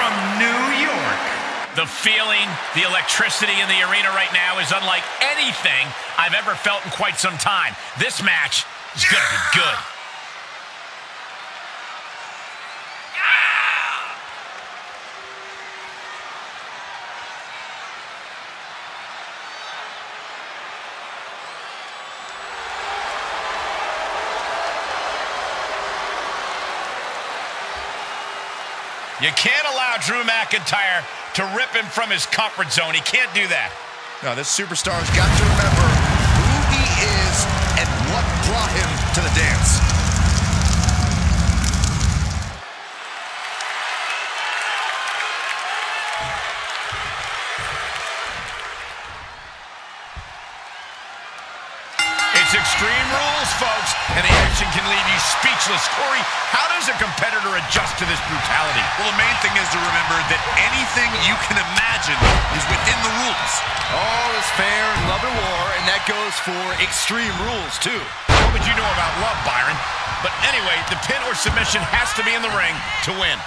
from New York. The feeling, the electricity in the arena right now is unlike anything I've ever felt in quite some time. This match is going to be good. You can't allow Drew McIntyre to rip him from his comfort zone. He can't do that. No, this superstar's got to remember who he is and what brought him to the dance. You. Corey, how does a competitor adjust to this brutality? Well, the main thing is to remember that anything you can imagine is within the rules. All is fair in love and war, and that goes for Extreme Rules, too. What would you know about love, Byron? But anyway, the pin or submission has to be in the ring to win.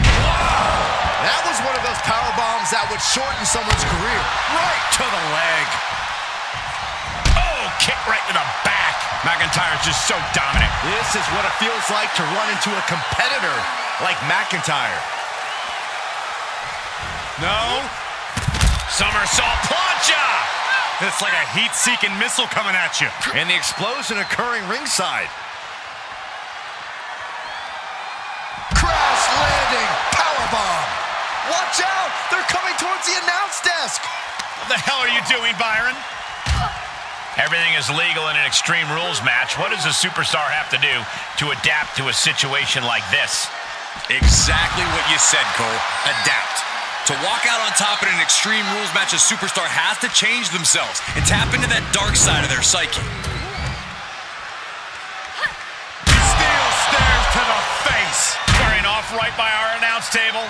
That was one of those power bombs that would shorten someone's career. Right to the leg. Oh, kick right to the back. McIntyre's just so dominant. This is what it feels like to run into a competitor like McIntyre. No. Somersault plancha. It's like a heat-seeking missile coming at you. And the explosion occurring ringside. Crash landing powerbomb. Watch out! They're coming towards the announce desk. What the hell are you doing, Byron? Everything is legal in an Extreme Rules match. What does a superstar have to do to adapt to a situation like this? Exactly what you said, Cole. Adapt. To walk out on top in an Extreme Rules match, a superstar has to change themselves and tap into that dark side of their psyche. Steel stairs to the face. Squaring off right by our announce table.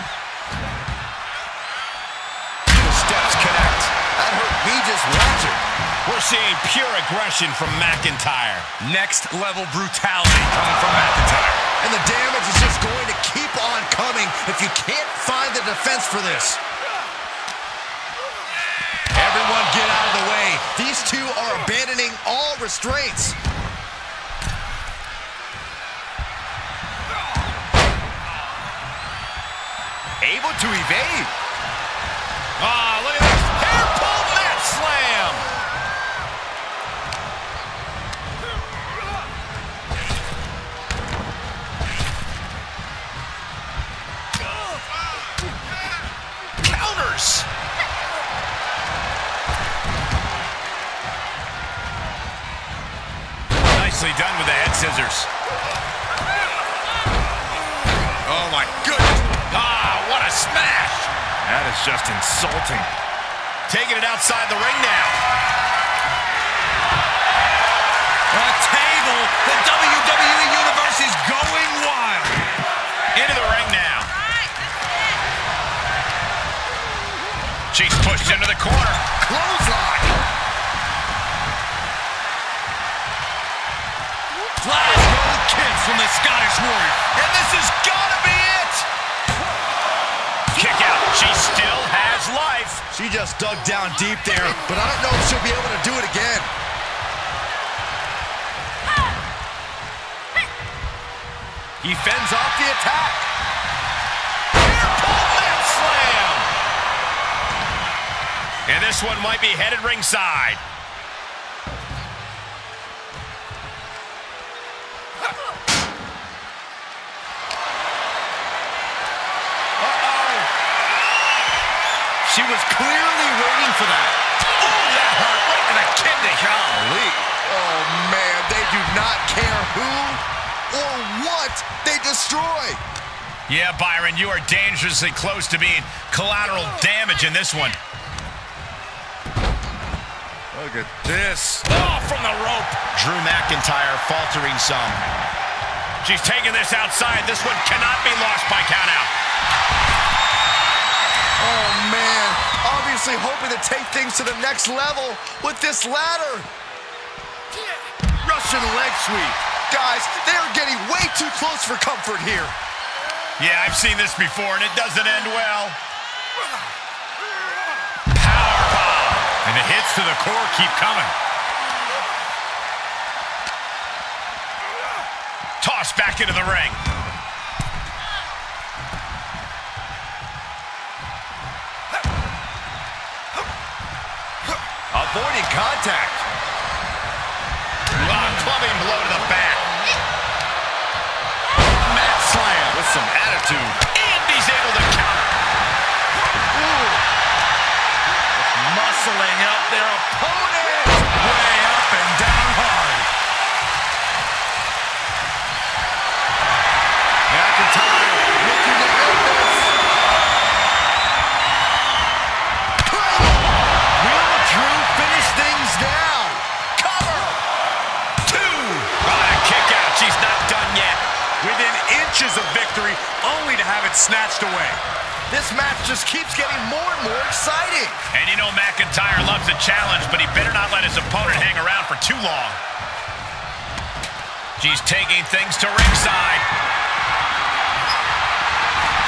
The steps connect. That hurt me just watching. We're seeing pure aggression from McIntyre. Next level brutality coming from McIntyre. And the damage is just going to keep on coming if you can't find the defense for this. Everyone get out of the way. These two are abandoning all restraints. Able to evade. Ah, That is just insulting. Taking it outside the ring now. A table. The WWE Universe is going wild. Into the ring now. She's pushed into the corner. Clothesline. Glasgow kick from the Scottish Warrior. And this has got She still has life. She just dug down deep there, but I don't know if she'll be able to do it again. He fends off the attack. Slam. And this one might be headed ringside. Not care who or what they destroy. Yeah, Byron, you are dangerously close to being collateral damage in this one. Look at this. Oh, from the rope. Drew McIntyre faltering some. She's taking this outside. This one cannot be lost by countout. Oh, man. Obviously hoping to take things to the next level with this ladder. Russian leg sweep. Guys, they are getting way too close for comfort here. Yeah, I've seen this before, and it doesn't end well. Power bomb. And the hits to the core keep coming. Toss back into the ring. Avoiding contact. Attitude. And he's able to counter. Muscling up their opponent. Just keeps getting more and more exciting. And you know McIntyre loves a challenge, but he better not let his opponent hang around for too long. She's taking things to ringside.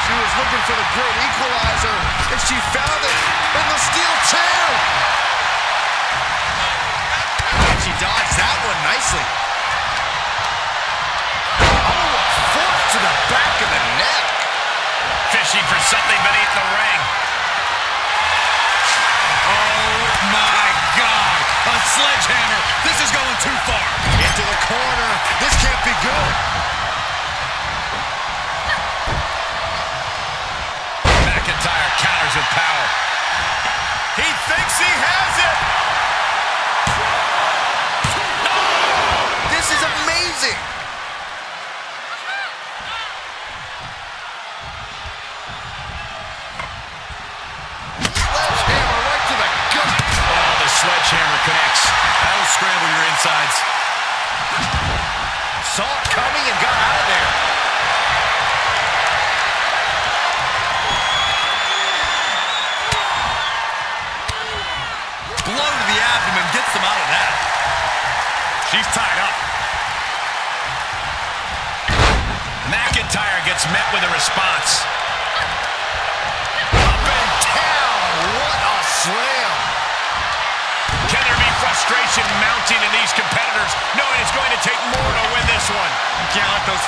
She was looking for the great equalizer, and she found it in the steel chair. And she dodged that one nicely. For something beneath the ring. Oh, my God. A sledgehammer. This is going too far. Into the corner. This can't be good.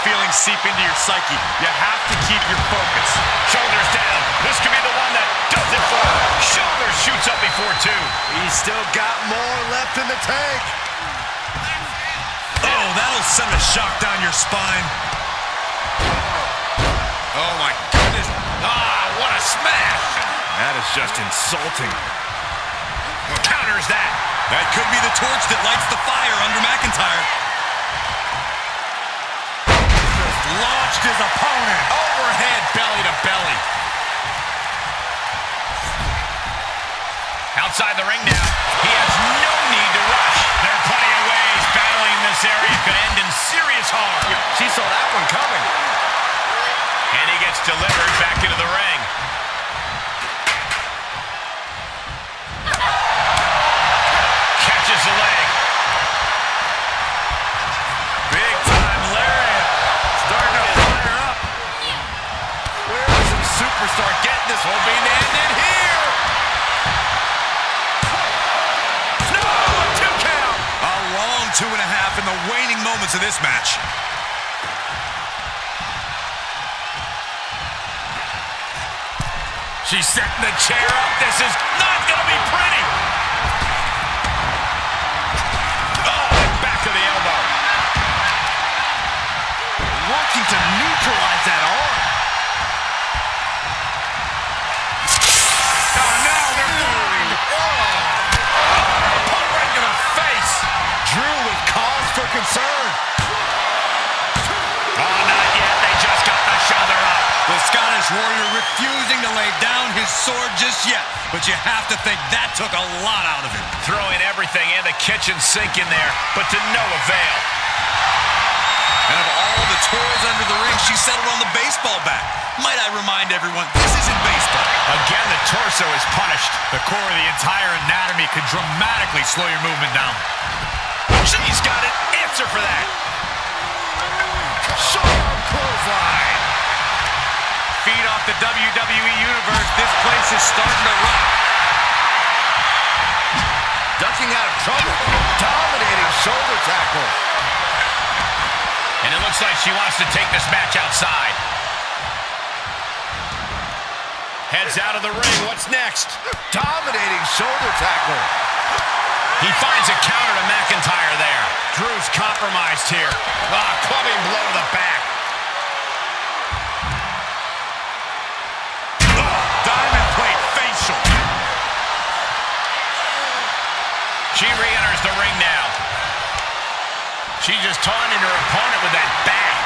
Feelings seep into your psyche. You have to keep your focus. Shoulders down. This could be the one that does it for her. Shoulders shoots up before two. He's still got more left in the tank. Oh, that'll send a shock down your spine. Oh, my goodness. Ah, what a smash. That is just insulting. Counters that. That could be the torch that lights the fire under McIntyre. Launched his opponent. Overhead, belly to belly. Outside the ring now. He has no need to rush. There are plenty of ways battling in this area could end in serious harm. She saw that one coming. And he gets delivered back into the ring. Waning moments of this match. She's setting the chair up. This is not going to be pretty. Concern. Oh, not yet. They just got the shoulder up. The Scottish warrior refusing to lay down his sword just yet. But you have to think that took a lot out of him. Throwing everything and the kitchen sink in there, but to no avail. And of all the toys under the ring, she settled on the baseball bat. Might I remind everyone, this isn't baseball. Again, the torso is punished. The core of the entire anatomy could dramatically slow your movement down. She's got an answer for that. Sharp clothesline. Feed off the WWE Universe, this place is starting to rock. Ducking out of trouble. Dominating shoulder tackle. And it looks like she wants to take this match outside. Heads out of the ring. What's next? Dominating shoulder tackle. He finds a counter to McIntyre there. Drew's compromised here. Ah, clubbing blow to the back. Diamond plate facial. She re-enters the ring now. She's just taunting her opponent with that bat.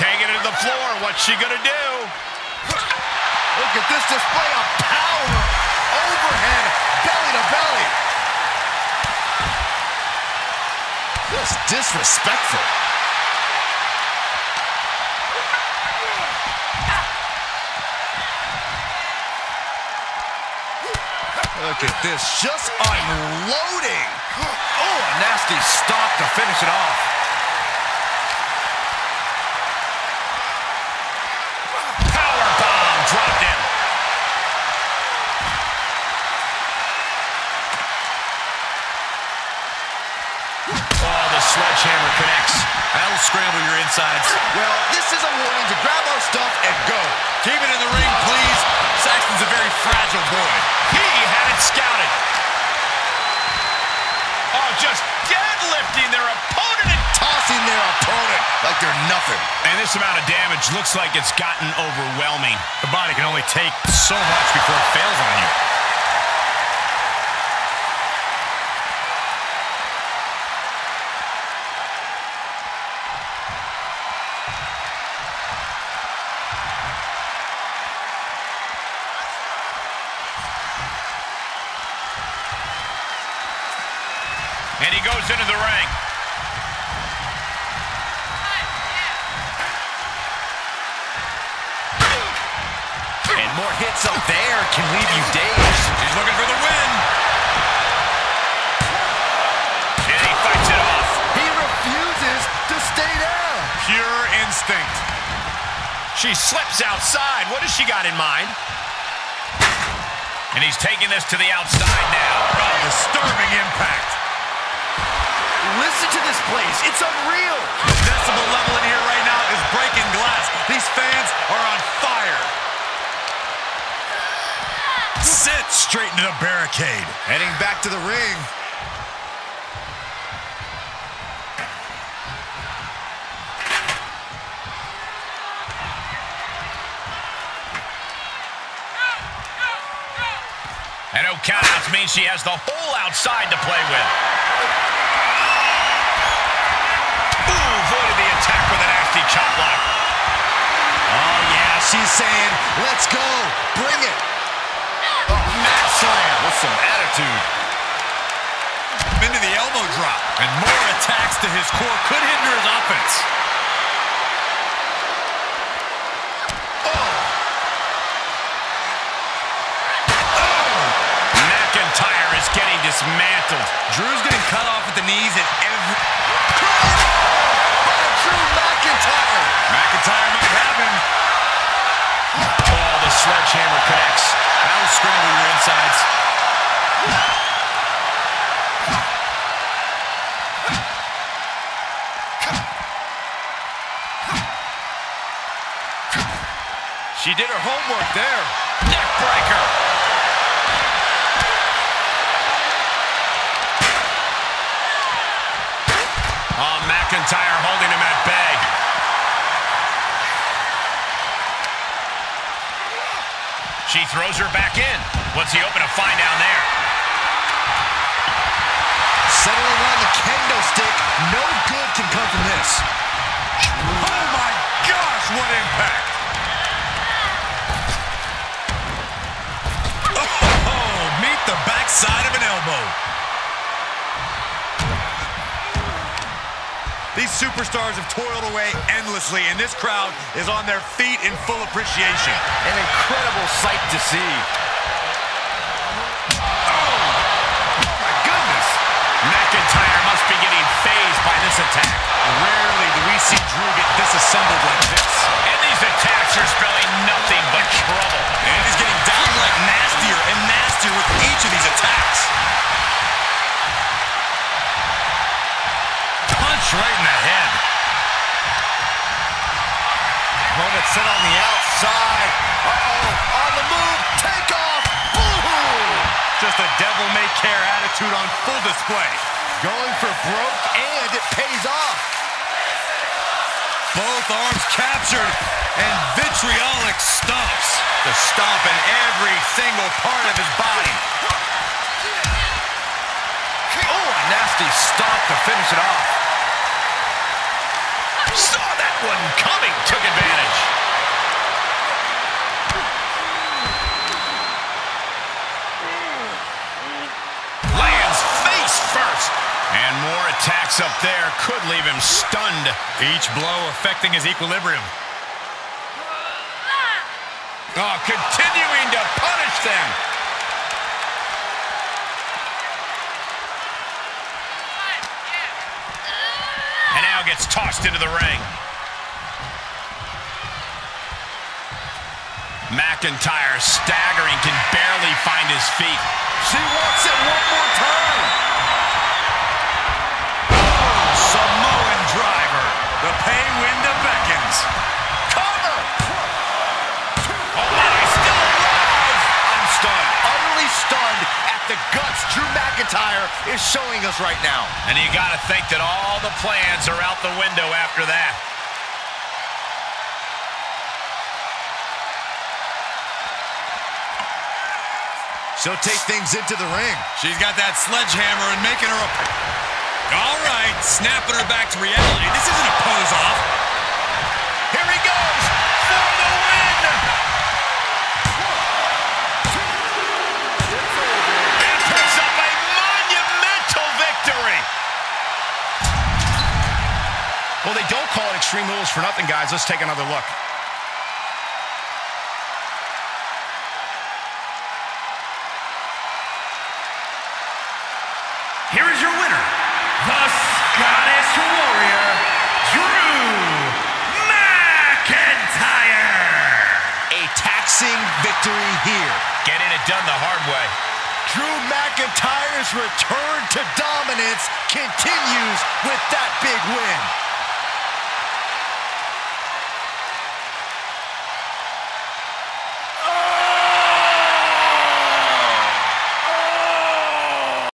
Taking it to the floor. What's she gonna do? Look at this display of power. Overhead, belly to belly. Just disrespectful. Look at this, just unloading. Insides. Well, this is a warning to grab our stuff and go. Keep it in the ring, please. Saxton's a very fragile boy. He had it scouted. Oh, just deadlifting their opponent and Tossing their opponent like they're nothing. And this amount of damage looks like it's gotten overwhelming. The body can only take so much before it fails on you. And more hits up there can leave you dazed. He's looking for the win. And he fights it off. He refuses to stay down. Pure instinct. She slips outside. What has she got in mind? And he's taking this to the outside now. Oh, disturbing impact. Listen to this place. It's unreal. The decibel level in here right now is breaking glass. These fans are on fire. Sit straight into the barricade. Heading back to the ring. And no countouts means she has the whole outside to play with. Ooh, avoided the attack with a nasty chop block. Oh, yeah. She's saying, let's go. Bring it. Oh, slam with some attitude. Into the elbow drop. And more attacks to his core could hinder his offense. Oh. Oh. McIntyre is getting dismantled. Drew's getting cut off at the knees at every... By Drew McIntyre. McIntyre might have him. Oh, the sledgehammer connects. That'll scramble your insides. She did her homework there. Neck breaker. Oh, ah, McIntyre holding him at bay. She throws her back in. What's he open to find down there? Settling on the kendo stick. No good can come from this. Oh my gosh, what impact! Superstars have toiled away endlessly, and this crowd is on their feet in full appreciation. An incredible sight to see. Oh, oh, My goodness. McIntyre must be getting fazed by this attack. Rarely do we see Drew get disassembled like this? And these attacks are spelling nothing but trouble. And he's getting downright nastier nastier attitude on full display. Going for broke, and it pays off. Both arms captured, and Vitriolic stomps. The stomp in every single part of his body. Oh, a nasty stomp to finish it off. Saw that one coming, took advantage. More attacks up there could leave him stunned. Each blow affecting his equilibrium. Oh, continuing to punish them. And now gets tossed into the ring. McIntyre staggering, can barely find his feet. She wants it one more time. McIntyre is showing us right now. And you got to think that all the plans are out the window after that. She'll take things into the ring. She's got that sledgehammer and making her a... All right, snapping her back to reality. This isn't a pose-off. Well, they don't call it Extreme Rules for nothing, guys. Let's take another look. Here is your winner, the Scottish Warrior, Drew McIntyre. A taxing victory here. Getting it done the hard way. Drew McIntyre's return to dominance continues with that big win.